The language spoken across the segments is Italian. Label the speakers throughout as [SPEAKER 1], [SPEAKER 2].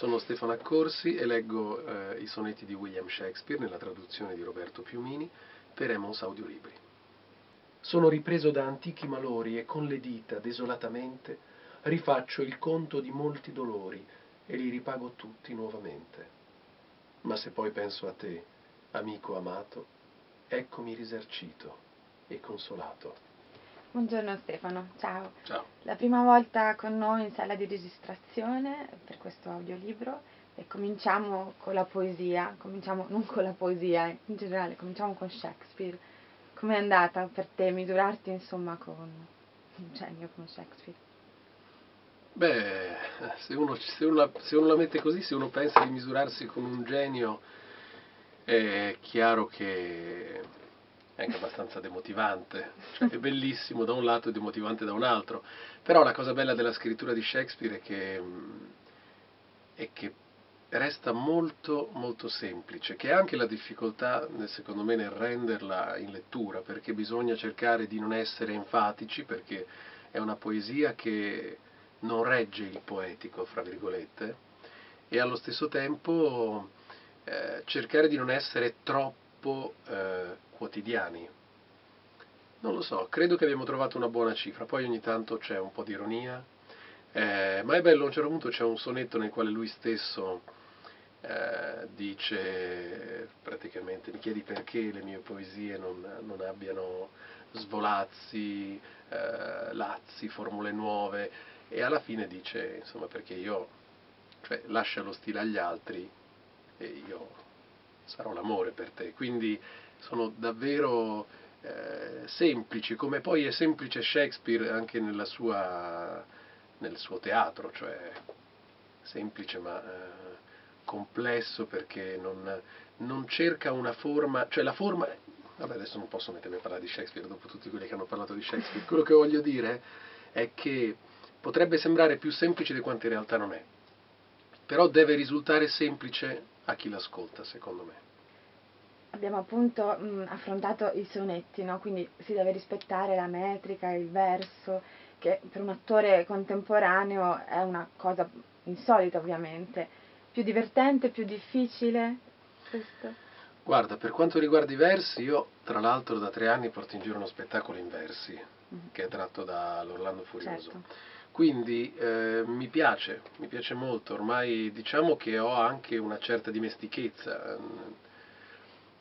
[SPEAKER 1] Sono Stefano Accorsi e leggo eh, i sonetti di William Shakespeare nella traduzione di Roberto Piumini per Emons Audiolibri. Sono ripreso da antichi malori e con le dita, desolatamente, rifaccio il conto di molti dolori e li ripago tutti nuovamente. Ma se poi penso a te, amico amato, eccomi risarcito e consolato.
[SPEAKER 2] Buongiorno Stefano, ciao.
[SPEAKER 1] Ciao.
[SPEAKER 2] La prima volta con noi in sala di registrazione per questo audiolibro e cominciamo con la poesia, cominciamo non con la poesia in generale, cominciamo con Shakespeare. Com'è andata per te misurarti insomma con un genio come Shakespeare?
[SPEAKER 1] Beh, se uno, se, uno, se uno la mette così, se uno pensa di misurarsi con un genio, è chiaro che è anche abbastanza demotivante, cioè è bellissimo da un lato e demotivante da un altro, però la cosa bella della scrittura di Shakespeare è che, è che resta molto molto semplice, che ha anche la difficoltà secondo me nel renderla in lettura, perché bisogna cercare di non essere enfatici, perché è una poesia che non regge il poetico, fra virgolette, e allo stesso tempo eh, cercare di non essere troppo eh, quotidiani. Non lo so, credo che abbiamo trovato una buona cifra, poi ogni tanto c'è un po' di ironia, eh, ma è bello, a un certo punto c'è un sonetto nel quale lui stesso eh, dice, praticamente, mi chiedi perché le mie poesie non, non abbiano svolazzi, eh, lazzi, formule nuove, e alla fine dice, insomma, perché io, cioè, lascia lo stile agli altri e io sarò l'amore per te. Quindi sono davvero eh, semplici, come poi è semplice Shakespeare anche sua, nel suo teatro, cioè semplice ma eh, complesso perché non, non, cerca una forma, cioè la forma, vabbè adesso non posso mettermi a parlare di Shakespeare dopo tutti quelli che hanno parlato di Shakespeare, quello che voglio dire è che potrebbe sembrare più semplice di quanto in realtà non è, però deve risultare semplice a chi l'ascolta secondo me
[SPEAKER 2] abbiamo appunto mh, affrontato i sonetti, no? quindi si deve rispettare la metrica, il verso, che per un attore contemporaneo è una cosa insolita ovviamente. Più divertente, più difficile questo?
[SPEAKER 1] Guarda, per quanto riguarda i versi, io tra l'altro da tre anni porto in giro uno spettacolo in versi, mm-hmm. che è tratto dall'Orlando Furioso.
[SPEAKER 2] Certo.
[SPEAKER 1] Quindi eh, mi piace, mi piace molto, ormai diciamo che ho anche una certa dimestichezza.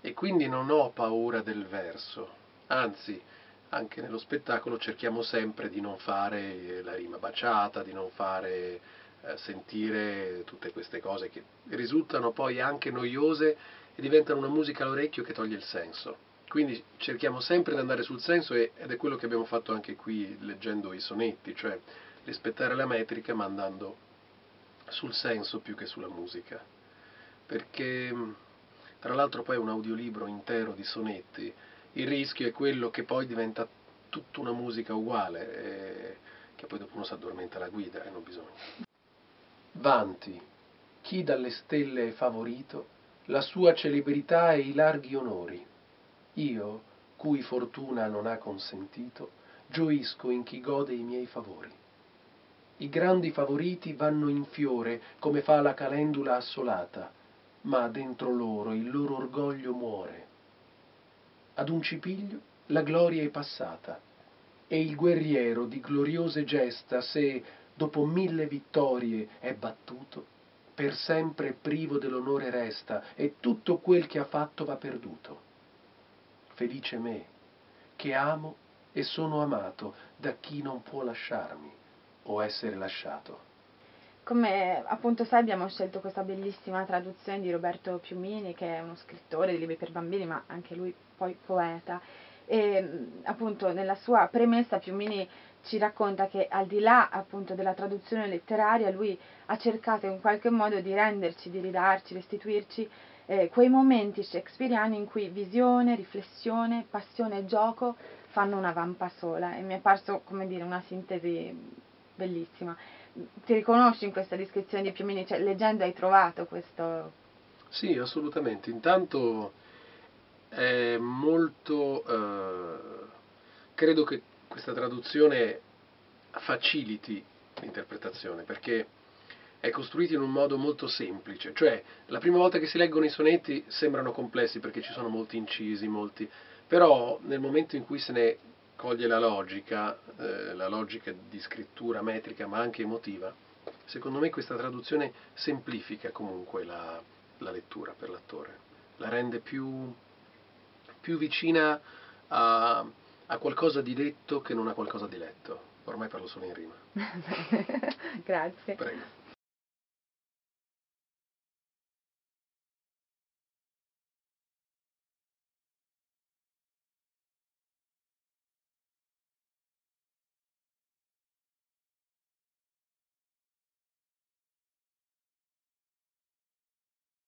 [SPEAKER 1] E quindi non ho paura del verso, anzi anche nello spettacolo cerchiamo sempre di non fare la rima baciata, di non fare eh, sentire tutte queste cose che risultano poi anche noiose e diventano una musica all'orecchio che toglie il senso. Quindi cerchiamo sempre di andare sul senso ed è quello che abbiamo fatto anche qui leggendo i sonetti, cioè rispettare la metrica ma andando sul senso più che sulla musica. Perché tra l'altro poi è un audiolibro intero di sonetti, il rischio è quello che poi diventa tutta una musica uguale, e che poi dopo uno si addormenta alla guida e non bisogna. Vanti, chi dalle stelle è favorito, la sua celebrità e i larghi onori. Io, cui fortuna non ha consentito, gioisco in chi gode i miei favori. I grandi favoriti vanno in fiore come fa la calendula assolata, ma dentro loro il loro orgoglio muore. Ad un cipiglio la gloria è passata e il guerriero di gloriose gesta, se dopo mille vittorie è battuto, per sempre privo dell'onore resta e tutto quel che ha fatto va perduto. Felice me, che amo e sono amato da chi non può lasciarmi o essere lasciato.
[SPEAKER 2] Come appunto sai abbiamo scelto questa bellissima traduzione di Roberto Piumini che è uno scrittore di libri per bambini ma anche lui poi poeta e appunto nella sua premessa Piumini ci racconta che al di là appunto della traduzione letteraria lui ha cercato in qualche modo di renderci, di ridarci, restituirci eh, quei momenti shakespeariani in cui visione, riflessione, passione e gioco fanno una vampa sola e mi è parso come dire una sintesi bellissima ti riconosci in questa descrizione di Piumini? Cioè, leggendo hai trovato questo...
[SPEAKER 1] Sì, assolutamente. Intanto è molto... Eh, credo che questa traduzione faciliti l'interpretazione, perché è costruito in un modo molto semplice, cioè la prima volta che si leggono i sonetti sembrano complessi perché ci sono molti incisi, molti... però nel momento in cui se ne coglie la logica, eh, la logica di scrittura metrica ma anche emotiva, secondo me questa traduzione semplifica comunque la, la lettura per l'attore, la rende più, più vicina a, a qualcosa di detto che non a qualcosa di letto. Ormai parlo solo in rima.
[SPEAKER 2] Grazie.
[SPEAKER 1] Prego.